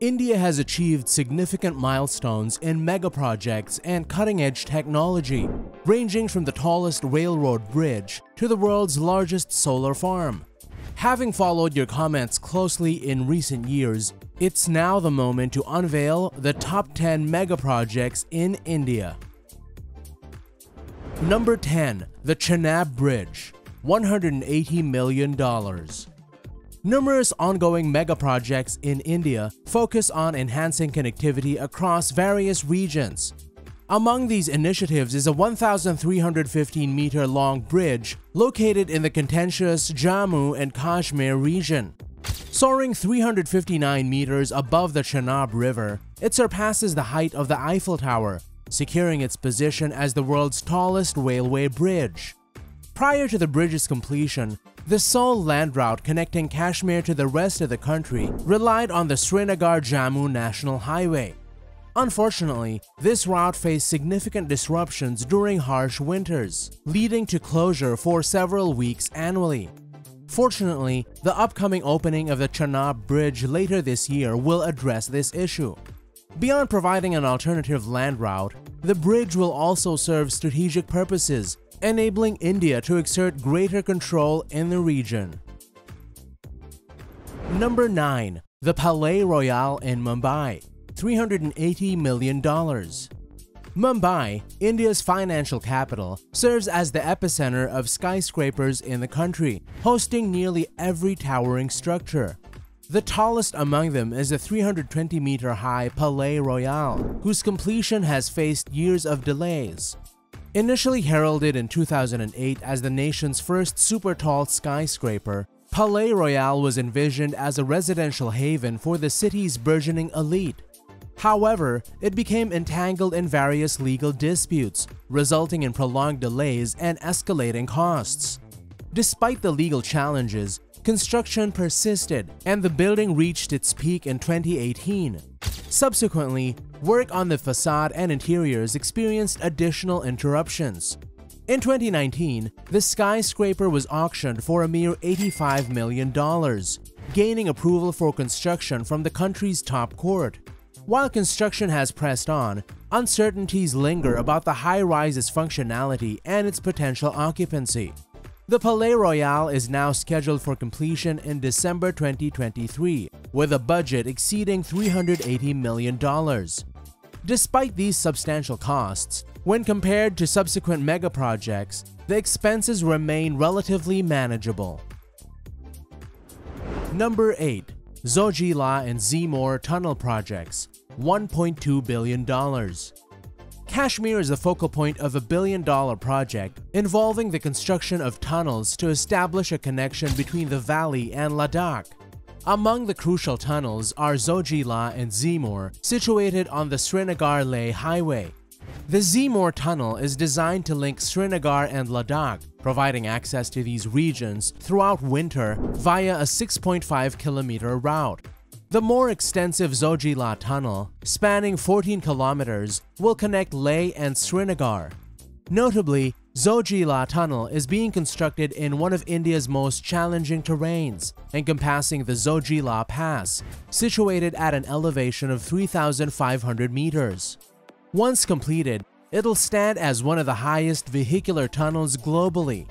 India has achieved significant milestones in megaprojects and cutting-edge technology, ranging from the tallest railroad bridge to the world's largest solar farm. Having followed your comments closely in recent years, it's now the moment to unveil the top 10 megaprojects in India. Number 10. The Chenab Bridge $180 million. Numerous ongoing megaprojects in India focus on enhancing connectivity across various regions. Among these initiatives is a 1,315-meter long bridge located in the contentious Jammu and Kashmir region. Soaring 359 meters above the Chenab River, it surpasses the height of the Eiffel Tower, securing its position as the world's tallest railway bridge. Prior to the bridge's completion, the sole land route connecting Kashmir to the rest of the country relied on the Srinagar-Jammu National Highway. Unfortunately, this route faced significant disruptions during harsh winters, leading to closure for several weeks annually. Fortunately, the upcoming opening of the Chenab Bridge later this year will address this issue. Beyond providing an alternative land route, the bridge will also serve strategic purposes, enabling India to exert greater control in the region. Number 9. The Palais Royal in Mumbai $380 million. Mumbai, India's financial capital, serves as the epicenter of skyscrapers in the country, hosting nearly every towering structure. The tallest among them is the 320-meter high Palais Royal, whose completion has faced years of delays. Initially heralded in 2008 as the nation's first super tall skyscraper, Palais Royal was envisioned as a residential haven for the city's burgeoning elite. However, it became entangled in various legal disputes, resulting in prolonged delays and escalating costs. Despite the legal challenges, construction persisted and the building reached its peak in 2018. Subsequently, work on the facade and interiors experienced additional interruptions. In 2019, the skyscraper was auctioned for a mere $85 million, gaining approval for construction from the country's top court. While construction has pressed on, uncertainties linger about the high-rise's functionality and its potential occupancy. The Palais Royal is now scheduled for completion in December 2023, with a budget exceeding $380 million. Despite these substantial costs, when compared to subsequent megaprojects, the expenses remain relatively manageable. Number 8. Zojila and Z-Morh Tunnel Projects $1.2 billion. Kashmir is the focal point of a billion dollar project involving the construction of tunnels to establish a connection between the valley and Ladakh. Among the crucial tunnels are Zojila and Z-Morh, situated on the Srinagar-Leh highway. The Z-Morh tunnel is designed to link Srinagar and Ladakh, providing access to these regions throughout winter via a 6.5 kilometer route. The more extensive Zojila tunnel, spanning 14 kilometers, will connect Leh and Srinagar. Notably, Zojila tunnel is being constructed in one of India's most challenging terrains, encompassing the Zojila Pass, situated at an elevation of 3,500 meters. Once completed, it'll stand as one of the highest vehicular tunnels globally,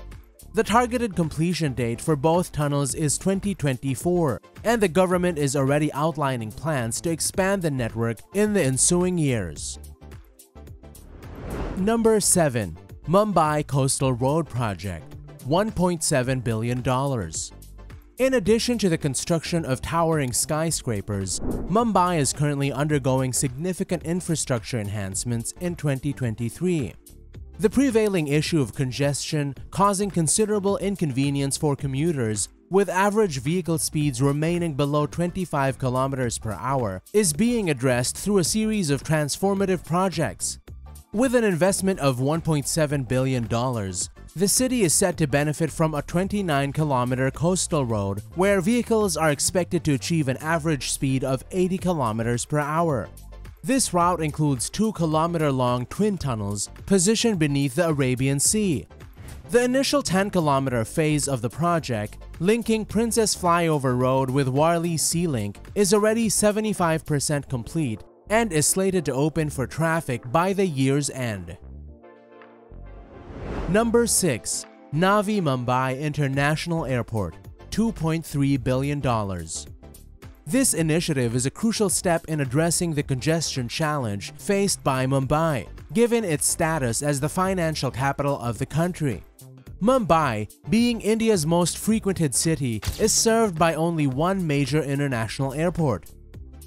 the targeted completion date for both tunnels is 2024, and the government is already outlining plans to expand the network in the ensuing years. Number 7. Mumbai Coastal Road Project $1.7 billion. In addition to the construction of towering skyscrapers, Mumbai is currently undergoing significant infrastructure enhancements in 2023. The prevailing issue of congestion causing considerable inconvenience for commuters with average vehicle speeds remaining below 25 km per hour is being addressed through a series of transformative projects. With an investment of $1.7 billion, the city is set to benefit from a 29-kilometer coastal road where vehicles are expected to achieve an average speed of 80 km per hour. This route includes 2 kilometer long twin tunnels positioned beneath the Arabian Sea. The initial 10 kilometer phase of the project linking Princess Flyover Road with Worli Sea Link, is already 75% complete and is slated to open for traffic by the year's end. Number 6. Navi Mumbai International Airport $2.3 billion. This initiative is a crucial step in addressing the congestion challenge faced by Mumbai, given its status as the financial capital of the country. Mumbai, being India's most frequented city, is served by only one major international airport.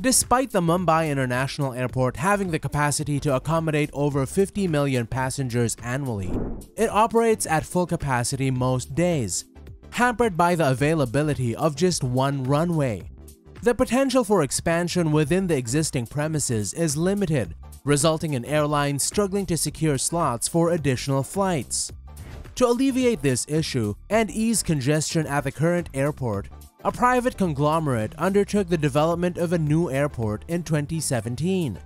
Despite the Mumbai International Airport having the capacity to accommodate over 50 million passengers annually, it operates at full capacity most days, hampered by the availability of just one runway. The potential for expansion within the existing premises is limited, resulting in airlines struggling to secure slots for additional flights. To alleviate this issue and ease congestion at the current airport, a private conglomerate undertook the development of a new airport in 2017.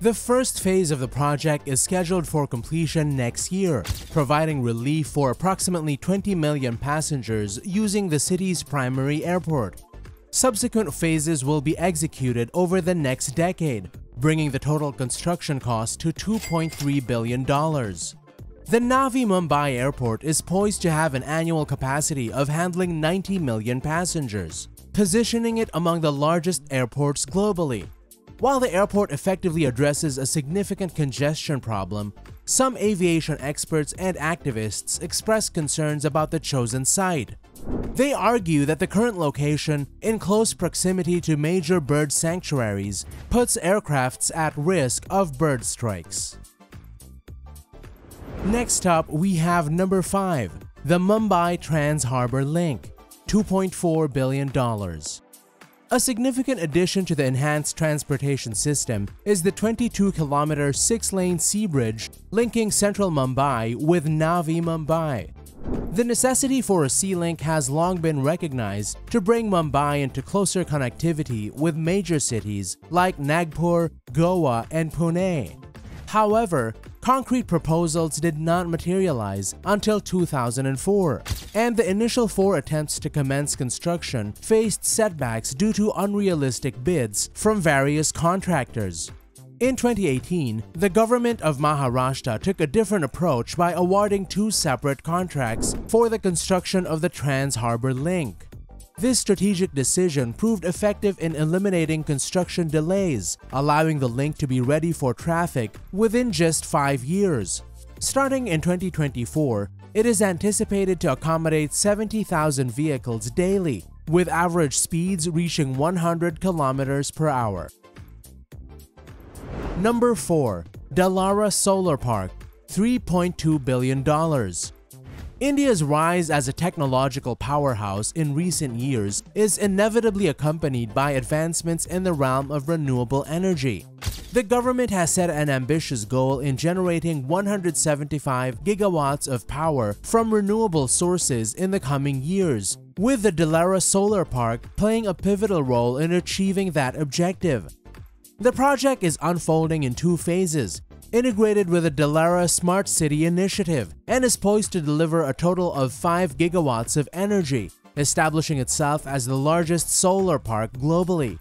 The first phase of the project is scheduled for completion next year, providing relief for approximately 20 million passengers using the city's primary airport. Subsequent phases will be executed over the next decade, bringing the total construction cost to $2.3 billion. The Navi Mumbai airport is poised to have an annual capacity of handling 90 million passengers, positioning it among the largest airports globally. While the airport effectively addresses a significant congestion problem, some aviation experts and activists express concerns about the chosen site. They argue that the current location, in close proximity to major bird sanctuaries, puts aircrafts at risk of bird strikes. Next up, we have number 5, the Mumbai Trans Harbour Link, $2.4 billion. A significant addition to the enhanced transportation system is the 22-kilometer 6-lane sea bridge linking central Mumbai with Navi Mumbai. The necessity for a sea link has long been recognized to bring Mumbai into closer connectivity with major cities like Nagpur, Goa, and Pune. However, concrete proposals did not materialize until 2004, and the initial four attempts to commence construction faced setbacks due to unrealistic bids from various contractors. In 2018, the government of Maharashtra took a different approach by awarding two separate contracts for the construction of the Trans Harbour Link. This strategic decision proved effective in eliminating construction delays, allowing the link to be ready for traffic within just five years. Starting in 2024, it is anticipated to accommodate 70,000 vehicles daily, with average speeds reaching 100 kilometers per hour. Number 4. Dholera Solar Park $3.2 billion. India's rise as a technological powerhouse in recent years is inevitably accompanied by advancements in the realm of renewable energy. The government has set an ambitious goal in generating 175 gigawatts of power from renewable sources in the coming years, with the Dholera Solar Park playing a pivotal role in achieving that objective. The project is unfolding in two phases, integrated with the Dholera Smart City initiative, and is poised to deliver a total of 5 gigawatts of energy, establishing itself as the largest solar park globally.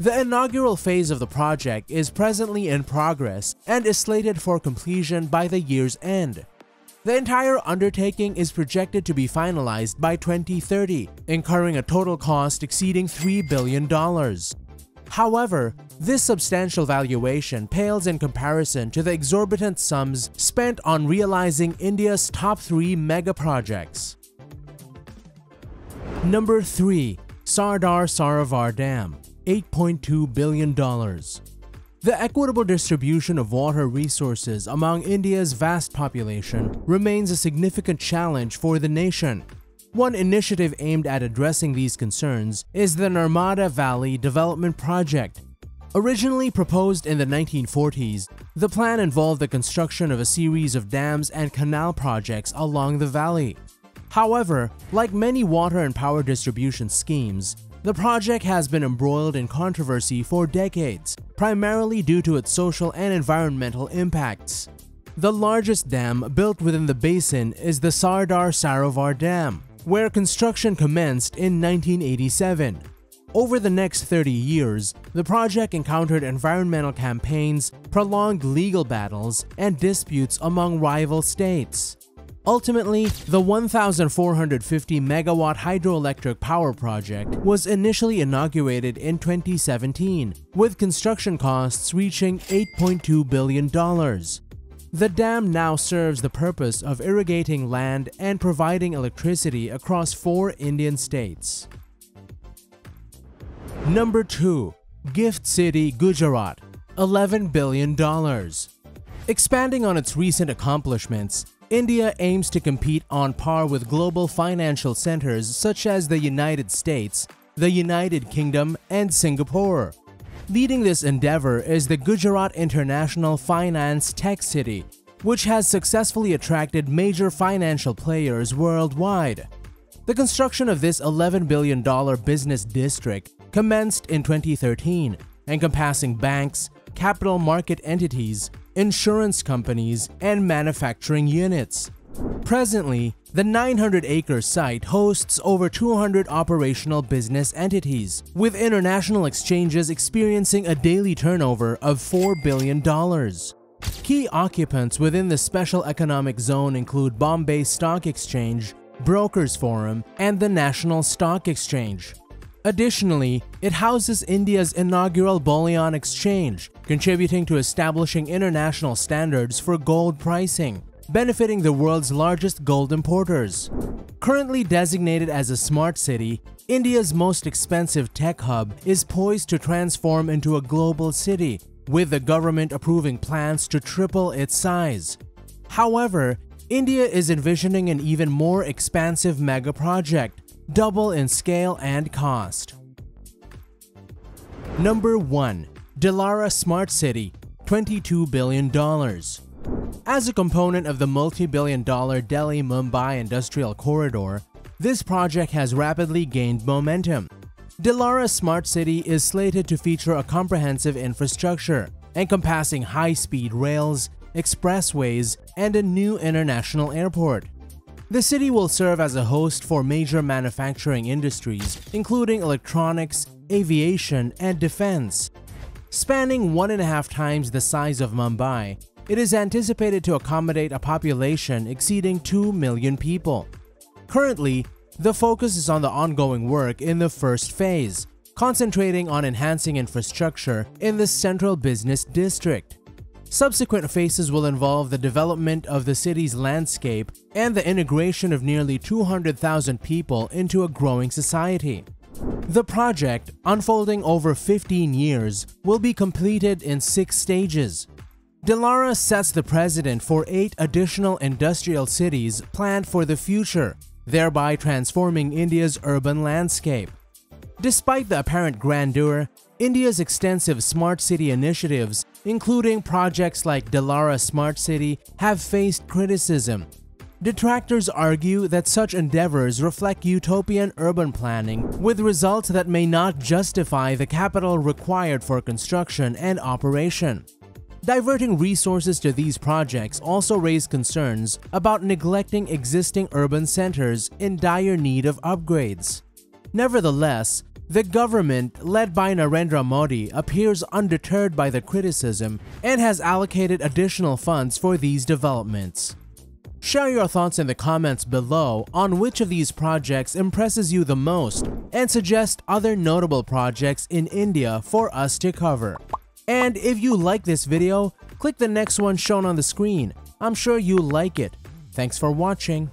The inaugural phase of the project is presently in progress and is slated for completion by the year's end. The entire undertaking is projected to be finalized by 2030, incurring a total cost exceeding $3 billion. However, this substantial valuation pales in comparison to the exorbitant sums spent on realizing India's top 3 mega projects. Number 3. Sardar Sarovar Dam $8.2 billion. The equitable distribution of water resources among India's vast population remains a significant challenge for the nation, one initiative aimed at addressing these concerns is the Narmada Valley Development Project. Originally proposed in the 1940s, the plan involved the construction of a series of dams and canal projects along the valley. However, like many water and power distribution schemes, the project has been embroiled in controversy for decades, primarily due to its social and environmental impacts. The largest dam built within the basin is the Sardar Sarovar Dam, where construction commenced in 1987. Over the next 30 years, the project encountered environmental campaigns, prolonged legal battles, and disputes among rival states. Ultimately, the 1,450 megawatt hydroelectric power project was initially inaugurated in 2017, with construction costs reaching $8.2 billion. The dam now serves the purpose of irrigating land and providing electricity across four Indian states. Number 2. Gift City, Gujarat $11 billion. Expanding on its recent accomplishments, India aims to compete on par with global financial centers such as the United States, the United Kingdom, and Singapore. Leading this endeavor is the Gujarat International Finance Tech City, which has successfully attracted major financial players worldwide. The construction of this $11 billion business district commenced in 2013, encompassing banks, capital market entities, insurance companies, and manufacturing units. Presently, the 900-acre site hosts over 200 operational business entities, with international exchanges experiencing a daily turnover of $4 billion. Key occupants within the Special Economic Zone include Bombay Stock Exchange, Brokers Forum, and the National Stock Exchange. Additionally, it houses India's inaugural bullion exchange, contributing to establishing international standards for gold pricing, benefiting the world's largest gold importers. Currently designated as a smart city, India's most expensive tech hub is poised to transform into a global city, with the government approving plans to triple its size. However, India is envisioning an even more expansive mega project, double in scale and cost. Number 1. Dholera Smart City $22 billion. As a component of the multi-billion dollar Delhi-Mumbai Industrial Corridor, this project has rapidly gained momentum. Dholera Smart City is slated to feature a comprehensive infrastructure, encompassing high-speed rails, expressways, and a new international airport. The city will serve as a host for major manufacturing industries, including electronics, aviation, and defense. Spanning one and a half times the size of Mumbai, it is anticipated to accommodate a population exceeding 2 million people. Currently, the focus is on the ongoing work in the first phase, concentrating on enhancing infrastructure in the central business district. Subsequent phases will involve the development of the city's landscape and the integration of nearly 200,000 people into a growing society. The project, unfolding over 15 years, will be completed in six stages. Dholera sets the precedent for eight additional industrial cities planned for the future, thereby transforming India's urban landscape. Despite the apparent grandeur, India's extensive smart city initiatives, including projects like Dholera Smart City, have faced criticism. Detractors argue that such endeavors reflect utopian urban planning with results that may not justify the capital required for construction and operation. Diverting resources to these projects also raised concerns about neglecting existing urban centers in dire need of upgrades. Nevertheless, the government, led by Narendra Modi, appears undeterred by the criticism and has allocated additional funds for these developments. Share your thoughts in the comments below on which of these projects impresses you the most and suggest other notable projects in India for us to cover. And if you like this video, click the next one shown on the screen. I'm sure you'll like it. Thanks for watching.